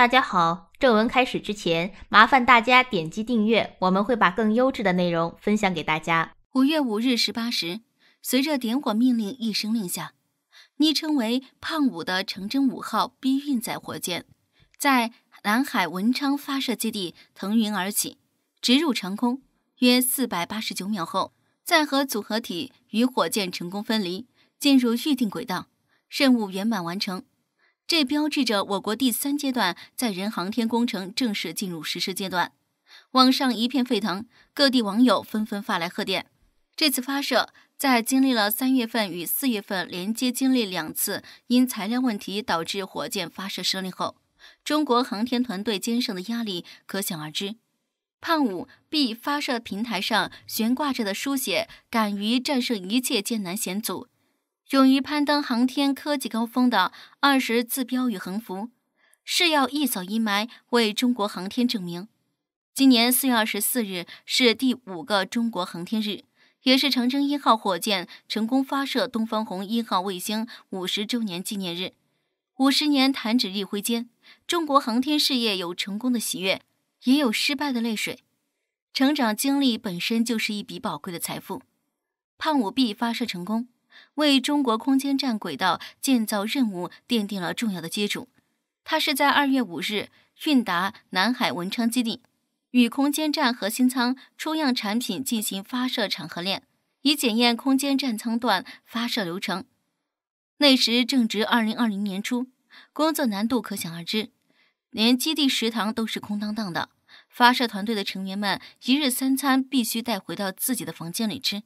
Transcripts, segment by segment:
大家好，正文开始之前，麻烦大家点击订阅，我们会把更优质的内容分享给大家。五月五日十八时，随着点火命令一声令下，昵称为“胖五”的长征五号 B 运载火箭在南海文昌发射基地腾云而起，直入长空，约四百八十九秒后，载荷组合体与火箭成功分离，进入预定轨道，任务圆满完成。这标志着我国第三阶段载人航天工程正式进入实施阶段。网上一片沸腾，各地网友纷纷发来贺电。这次发射在经历了三月份与四月份连接经历两次因材料问题导致火箭发射失利后，中国航天团队肩上的压力可想而知。胖五 B 发射平台上悬挂着的书写“敢于战胜一切艰难险阻”。勇于攀登航天科技高峰的二十字标语横幅，誓要一扫阴霾，为中国航天证明。今年四月二十四日是第五个中国航天日，也是长征一号火箭成功发射东方红一号卫星五十周年纪念日。五十年弹指一挥间，中国航天事业有成功的喜悦，也有失败的泪水。成长经历本身就是一笔宝贵的财富。胖五 B 发射成功。为中国空间站轨道建造任务奠定了重要的基础。它是在二月五日运达南海文昌基地，与空间站核心舱出样产品进行发射场合链，以检验空间站舱段发射流程。那时正值二零二零年初，工作难度可想而知，连基地食堂都是空荡荡的。发射团队的成员们一日三餐必须带回到自己的房间里吃。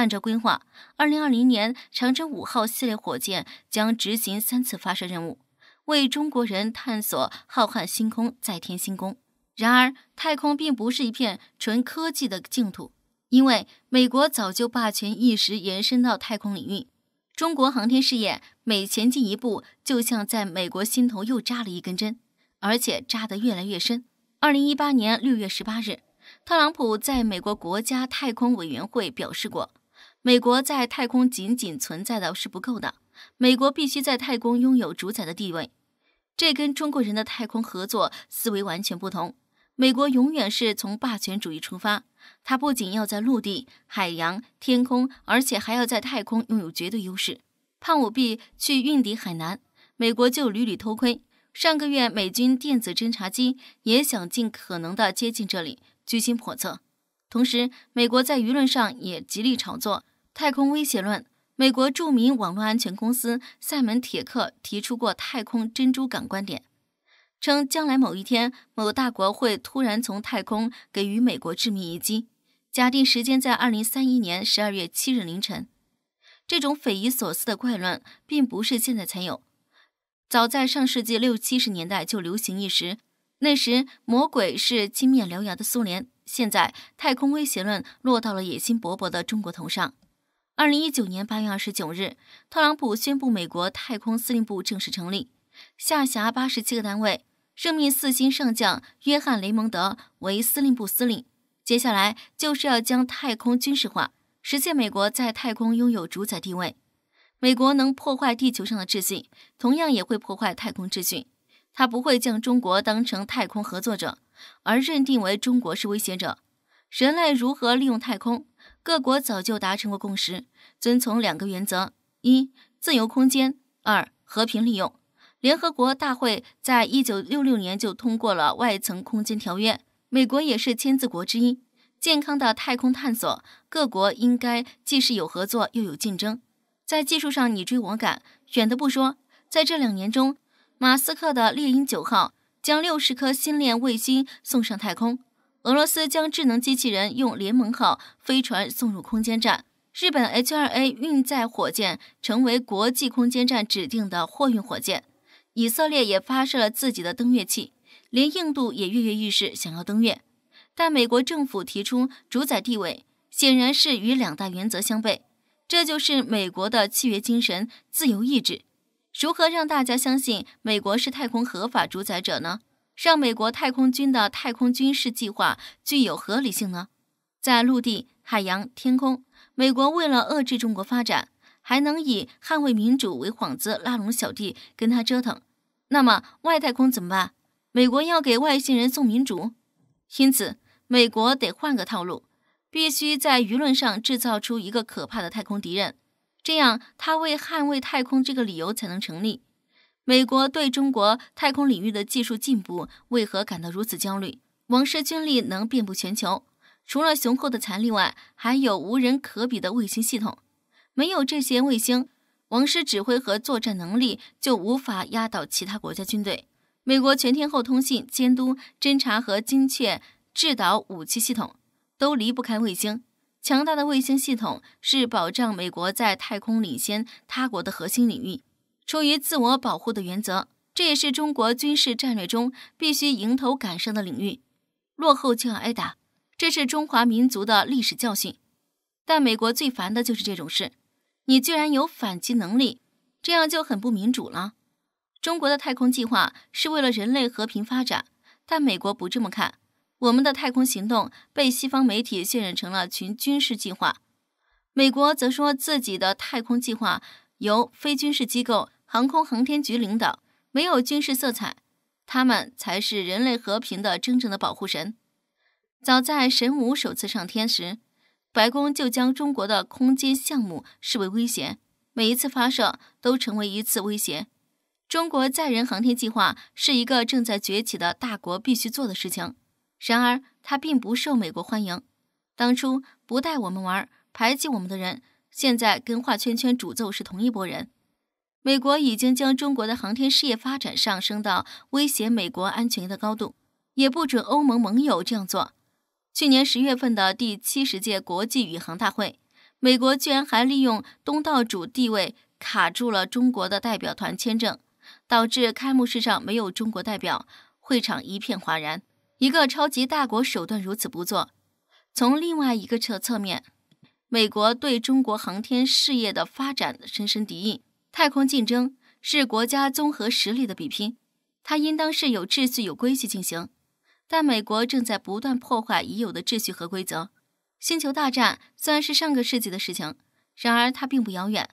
按照规划，二零二零年长征五号系列火箭将执行三次发射任务，为中国人探索浩瀚星空再添新功。然而，太空并不是一片纯科技的净土，因为美国早就霸权意识延伸到太空领域，中国航天事业每前进一步，就像在美国心头又扎了一根针，而且扎得越来越深。二零一八年六月十八日，特朗普在美国国家太空委员会表示过。美国在太空仅仅存在的是不够的，美国必须在太空拥有主宰的地位。这跟中国人的太空合作思维完全不同。美国永远是从霸权主义出发，它不仅要在陆地、海洋、天空，而且还要在太空拥有绝对优势。胖五 B 去运抵海南，美国就屡屡偷窥。上个月，美军电子侦察机也想尽可能的接近这里，居心叵测。同时，美国在舆论上也极力炒作。太空威胁论，美国著名网络安全公司赛门铁克提出过“太空珍珠港”观点，称将来某一天，某大国会突然从太空给予美国致命一击，假定时间在二零三一年十二月七日凌晨。这种匪夷所思的怪论并不是现在才有，早在上世纪六七十年代就流行一时。那时，魔鬼是青面獠牙的苏联，现在太空威胁论落到了野心勃勃的中国头上。二零一九年八月二十九日，特朗普宣布美国太空司令部正式成立，下辖八十七个单位，任命四星上将约翰·雷蒙德为司令部司令。接下来就是要将太空军事化，实现美国在太空拥有主宰地位。美国能破坏地球上的秩序，同样也会破坏太空秩序。他不会将中国当成太空合作者，而认定为中国是威胁者。人类如何利用太空？各国早就达成过共识，遵从两个原则：一、自由空间；二、和平利用。联合国大会在一九六六年就通过了外层空间条约，美国也是签字国之一。健康的太空探索，各国应该既是有合作又有竞争，在技术上你追我赶。远的不说，在这两年中，马斯克的猎鹰九号将六十颗星链卫星送上太空。俄罗斯将智能机器人用联盟号飞船送入空间站，日本 H2A 运载火箭成为国际空间站指定的货运火箭，以色列也发射了自己的登月器，连印度也跃跃欲试想要登月。但美国政府提出主宰地位，显然是与两大原则相悖，这就是美国的契约精神、自由意志。如何让大家相信美国是太空合法主宰者呢？让美国太空军的太空军事计划具有合理性呢？在陆地、海洋、天空，美国为了遏制中国发展，还能以捍卫民主为幌子拉拢小弟跟他折腾。那么外太空怎么办？美国要给外星人送民主，因此美国得换个套路，必须在舆论上制造出一个可怕的太空敌人，这样他为捍卫太空这个理由才能成立。美国对中国太空领域的技术进步为何感到如此焦虑？王室军力能遍布全球，除了雄厚的财力外，还有无人可比的卫星系统。没有这些卫星，王室指挥和作战能力就无法压倒其他国家军队。美国全天候通信、监督、侦察和精确制导武器系统都离不开卫星。强大的卫星系统是保障美国在太空领先他国的核心领域。出于自我保护的原则，这也是中国军事战略中必须迎头赶上的领域。落后就要挨打，这是中华民族的历史教训。但美国最烦的就是这种事。你居然有反击能力，这样就很不民主了。中国的太空计划是为了人类和平发展，但美国不这么看。我们的太空行动被西方媒体渲染成了群军事计划，美国则说自己的太空计划由非军事机构航空航天局领导，没有军事色彩，他们才是人类和平的真正的保护神。早在神五首次上天时。白宫就将中国的空间项目视为威胁，每一次发射都成为一次威胁。中国载人航天计划是一个正在崛起的大国必须做的事情，然而它并不受美国欢迎。当初不带我们玩、排挤我们的人，现在跟画圈圈诅咒是同一拨人。美国已经将中国的航天事业发展上升到威胁美国安全的高度，也不准欧盟盟友这样做。去年十月份的第七十届国际宇航大会，美国居然还利用东道主地位卡住了中国的代表团签证，导致开幕式上没有中国代表，会场一片哗然。一个超级大国手段如此不做，从另外一个侧侧面，美国对中国航天事业的发展深深敌意。太空竞争是国家综合实力的比拼，它应当是有秩序、有规矩进行。但美国正在不断破坏已有的秩序和规则。星球大战虽然是上个世纪的事情，然而它并不遥远。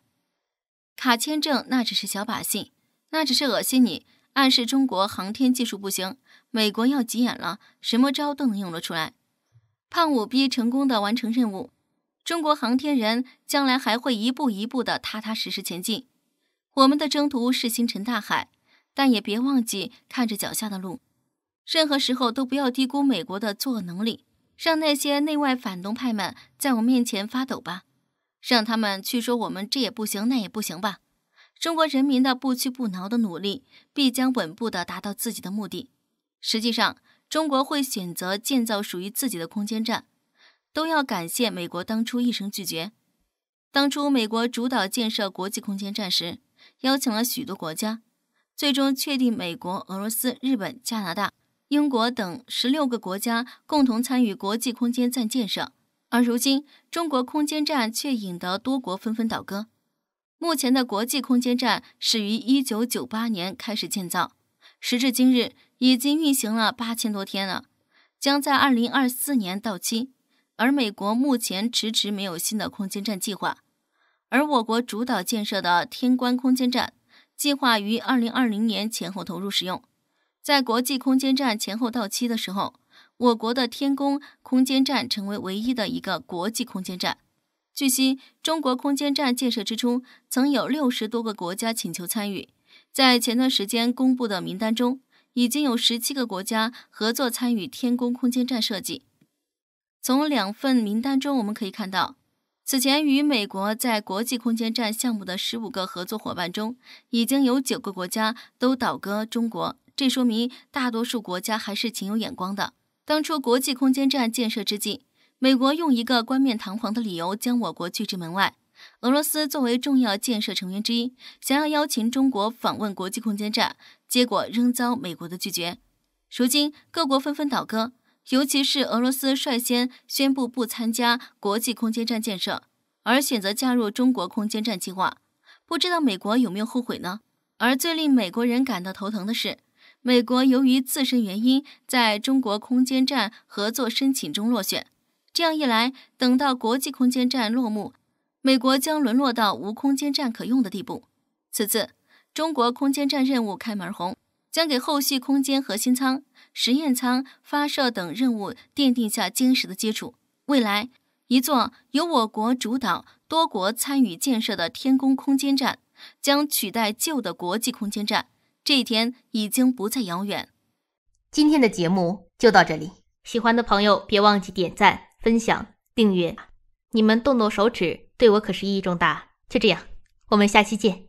卡签证那只是小把戏，那只是恶心你，暗示中国航天技术不行。美国要急眼了，什么招都能用得出来。胖五逼成功的完成任务，中国航天人将来还会一步一步的踏踏实实前进。我们的征途是星辰大海，但也别忘记看着脚下的路。任何时候都不要低估美国的作恶能力，让那些内外反动派们在我面前发抖吧，让他们去说我们这也不行那也不行吧。中国人民的不屈不挠的努力，必将稳步的达到自己的目的。实际上，中国会选择建造属于自己的空间站，都要感谢美国当初一声拒绝。当初美国主导建设国际空间站时，邀请了许多国家，最终确定美国、俄罗斯、日本、加拿大。英国等十六个国家共同参与国际空间站建设，而如今中国空间站却引得多国纷纷倒戈。目前的国际空间站始于一九九八年开始建造，时至今日已经运行了八千多天了，将在二零二四年到期。而美国目前迟迟没有新的空间站计划，而我国主导建设的天关空间站计划于二零二零年前后投入使用。在国际空间站前后到期的时候，我国的天宫空间站成为唯一的一个国际空间站。据悉，中国空间站建设之初，曾有六十多个国家请求参与。在前段时间公布的名单中，已经有十七个国家合作参与天宫空间站设计。从两份名单中，我们可以看到，此前与美国在国际空间站项目的十五个合作伙伴中，已经有九个国家都倒戈中国。这说明大多数国家还是挺有眼光的。当初国际空间站建设之际，美国用一个冠冕堂皇的理由将我国拒之门外。俄罗斯作为重要建设成员之一，想要邀请中国访问国际空间站，结果仍遭美国的拒绝。如今各国纷纷倒戈，尤其是俄罗斯率先宣布不参加国际空间站建设，而选择加入中国空间站计划。不知道美国有没有后悔呢？而最令美国人感到头疼的是。美国由于自身原因，在中国空间站合作申请中落选。这样一来，等到国际空间站落幕，美国将沦落到无空间站可用的地步。此次中国空间站任务开门红，将给后续空间核心舱、实验舱发射等任务奠定下坚实的基础。未来，一座由我国主导、多国参与建设的天宫空间站将取代旧的国际空间站，这一天已经不再遥远。今天的节目就到这里，喜欢的朋友别忘记点赞、分享、订阅，你们动动手指对我可是意义重大。就这样，我们下期见。